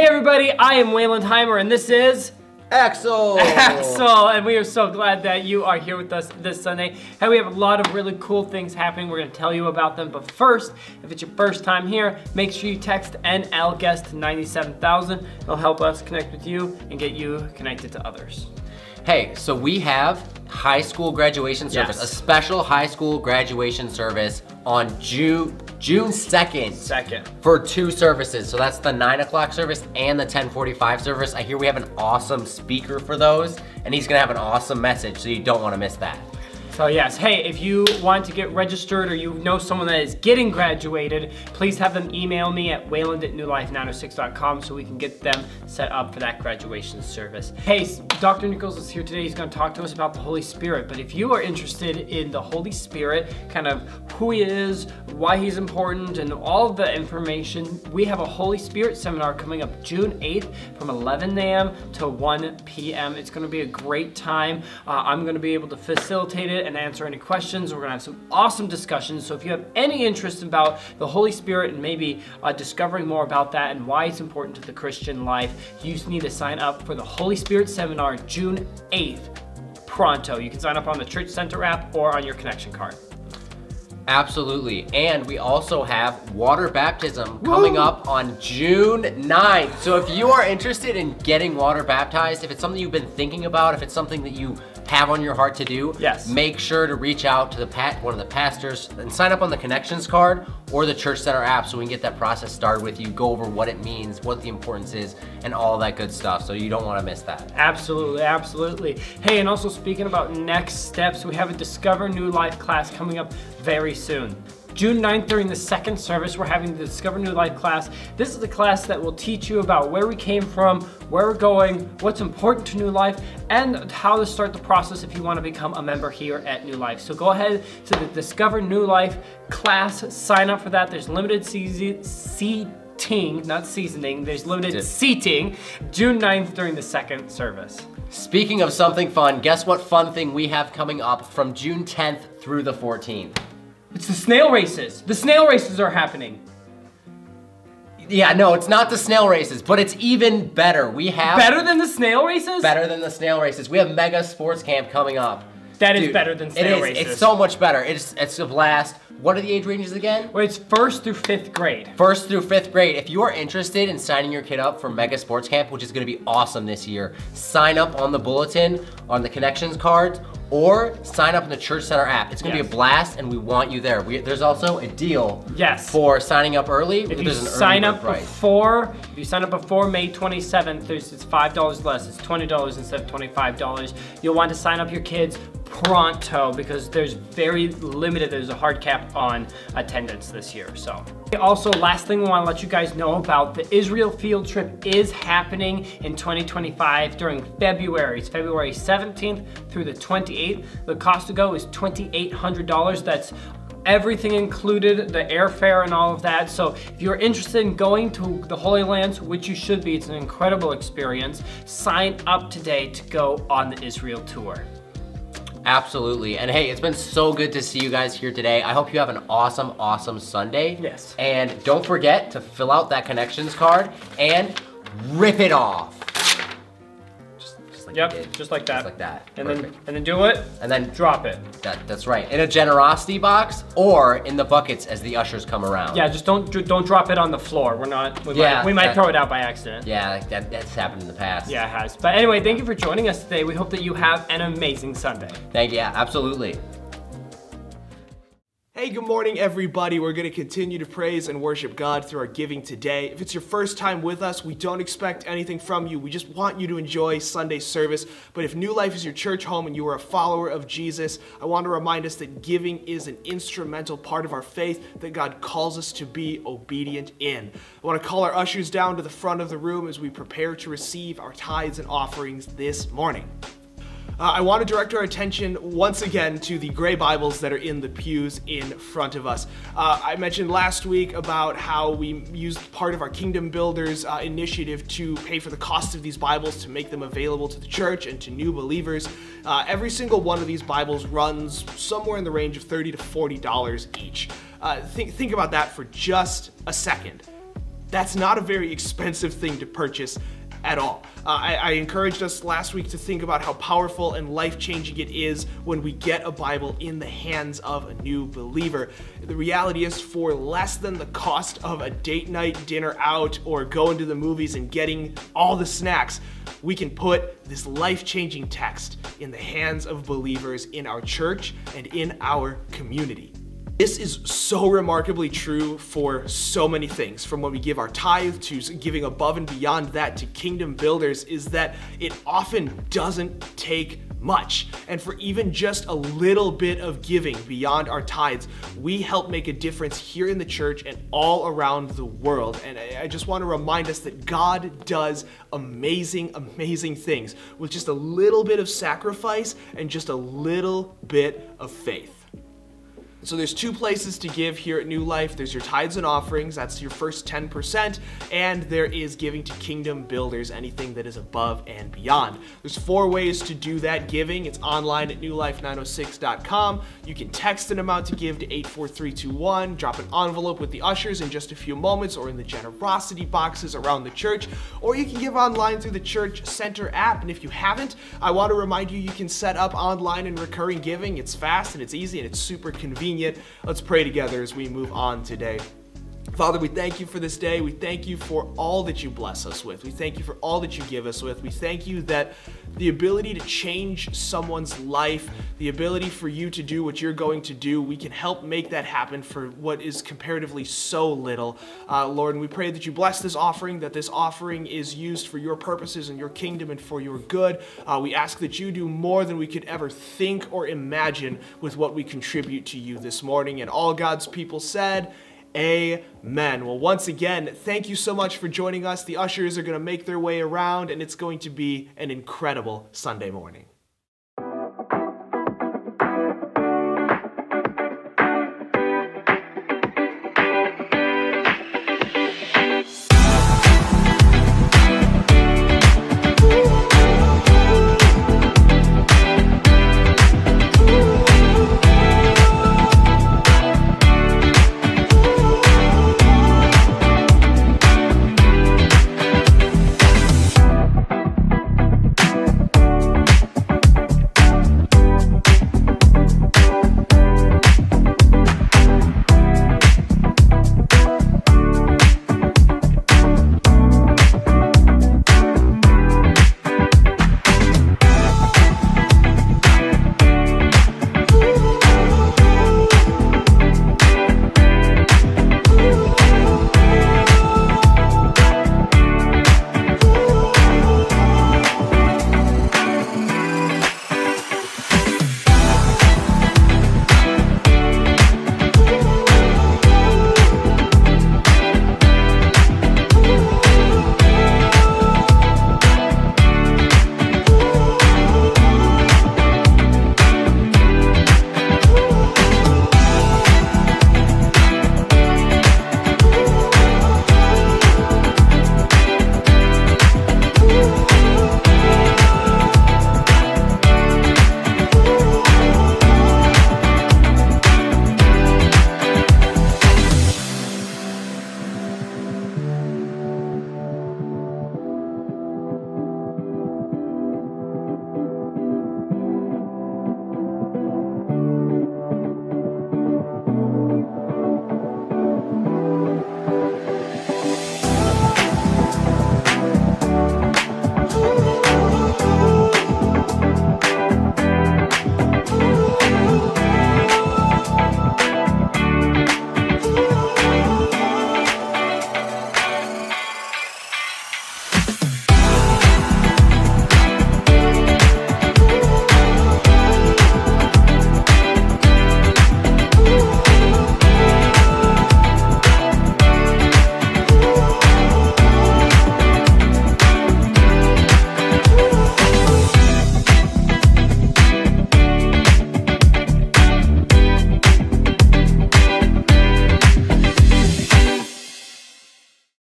Hey everybody, I am Wayland Heimer and this is Axel! Axel, and we are so glad that you are here with us this Sunday. Hey, we have a lot of really cool things happening. We're going to tell you about them. But first, if it's your first time here, make sure you text NL guest to 97000. It'll help us connect with you and get you connected to others. Hey, so we have high school graduation service, Yes. a special high school graduation service on June June 2nd. Second. For two services. So that's the 9 o'clock service and the 1045 service. I hear we have an awesome speaker for those, and he's gonna have an awesome message, so you don't wanna miss that. So yes, hey, if you want to get registered or you know someone that is getting graduated, please have them email me at wayland at newlife906.com so we can get them set up for that graduation service. Hey, Dr. Nichols is here today. He's going to talk to us about the Holy Spirit. But if you are interested in the Holy Spirit, kind of who he is, why he's important, and all the information, we have a Holy Spirit seminar coming up June 8th from 11 a.m. to 1 p.m. It's going to be a great time. Uh, I'm going to be able to facilitate it and answer any questions. We're going to have some awesome discussions. So if you have any interest about the Holy Spirit and maybe uh, discovering more about that and why it's important to the Christian life, you just need to sign up for the Holy Spirit seminar June 8th. Pronto. You can sign up on the Church Center app or on your connection card. Absolutely. And we also have water baptism coming up on June 9th. So if you are interested in getting water baptized, if it's something you've been thinking about, if it's something that you have on your heart to do, Yes. make sure to reach out to the pat one of the pastors and sign up on the connections card or the church center app so we can get that process started with you, go over what it means, what the importance is, and all that good stuff. So you don't want to miss that. Absolutely, absolutely. Hey, and also speaking about next steps, we have a Discover New Life class coming up very soon. June 9th during the second service, we're having the Discover New Life class. This is the class that will teach you about where we came from, where we're going, what's important to New Life, and how to start the process if you want to become a member here at New Life. So go ahead to the Discover New Life class, sign up for that. There's limited seating, not seasoning, there's limited Did- seating June 9th during the second service. Speaking of something fun, guess what fun thing we have coming up from June 10th through the 14th? It's the snail races. The snail races are happening. Yeah, no, it's not the snail races, but it's even better. We have Better than the snail races? better than the snail races. We have Mega Sports Camp coming up. That is better than snail it is, races. It's so much better. It's it's a blast. What are the age ranges again? Well, it's first through fifth grade. First through fifth grade. If you are interested in signing your kid up for Mega Sports Camp, which is going to be awesome this year, sign up on the bulletin, on the connections cards, or sign up in the Church Center app. It's going to Yes. be a blast, and we want you there. We, there's also a deal Yes. for signing up early. If you sign up before, if you sign up before May 27th, there's it's five dollars less. It's twenty dollars instead of twenty-five dollars. You'll want to sign up your kids pronto because there's very limited. There's a hard cap on attendance this year. So. Also, last thing we want to let you guys know about the Israel field trip is happening in 2025 during February. It's February 17th through the 28th. The cost to go is $2,800. That's everything included, the airfare and all of that. So if you're interested in going to the Holy Lands, which you should be, it's an incredible experience, sign up today to go on the Israel tour. Absolutely. And hey, it's been so good to see you guys here today. I hope you have an awesome, awesome Sunday. Yes. And don't forget to fill out that connections card and rip it off. Like Yep, did. just like that. Just like that. And Perfect. then and then do it, and then drop it. that, that's right. In a generosity box or in the buckets as the ushers come around. Yeah, just don't don't drop it on the floor. We're not. We Yeah, might, we might that- throw it out by accident. Yeah, like that, that's happened in the past. Yeah, it has. But anyway, thank you for joining us today. We hope that you have an amazing Sunday. Thank you. Yeah, absolutely. Hey, good morning, everybody. We're going to continue to praise and worship God through our giving today. If it's your first time with us, we don't expect anything from you. We just want you to enjoy Sunday service. But if New Life is your church home and you are a follower of Jesus, I want to remind us that giving is an instrumental part of our faith that God calls us to be obedient in. I want to call our ushers down to the front of the room as we prepare to receive our tithes and offerings this morning. Uh, I want to direct our attention once again to the gray Bibles that are in the pews in front of us. Uh, I mentioned last week about how we used part of our Kingdom Builders uh, initiative to pay for the cost of these Bibles to make them available to the church and to new believers. Uh, every single one of these Bibles runs somewhere in the range of 30 to $40 each. Uh, think, think about that for just a second. That's not a very expensive thing to purchase at all. Uh, I, I, encouraged us last week to think about how powerful and life changing it is when we get a Bible in the hands of a new believer. The reality is, for less than the cost of a date night dinner out or going to the movies and getting all the snacks, we can put this life changing text in the hands of believers in our church and in our community. This is so remarkably true for so many things, from when we give our tithe to giving above and beyond that to kingdom builders, is that it often doesn't take much. And for even just a little bit of giving beyond our tithes, we help make a difference here in the church and all around the world. And I just want to remind us that God does amazing, amazing things with just a little bit of sacrifice and just a little bit of faith. So there's two places to give here at New Life. There's your tithes and offerings, that's your first 10%, and there is giving to kingdom builders, anything that is above and beyond. There's four ways to do that giving. It's online at newlife906.com. You can text an amount to give to 84321, drop an envelope with the ushers in just a few moments or in the generosity boxes around the church, or you can give online through the church center app. And if you haven't, I want to remind you you can set up online and recurring giving. It's fast and it's easy and it's super convenient convenient. Let's pray together as we move on today. Father, we thank you for this day. We thank you for all that you bless us with. We thank you for all that you give us with. We thank you that the ability to change someone's life, the ability for you to do what you're going to do, we can help make that happen for what is comparatively so little. Uh, Lord, and we pray that you bless this offering, that this offering is used for your purposes and your kingdom and for your good. Uh, we ask that you do more than we could ever think or imagine with what we contribute to you this morning. And all God's people said, Amen. Well, once again, thank you so much for joining us. The ushers are going to make their way around, and it's going to be an incredible Sunday morning.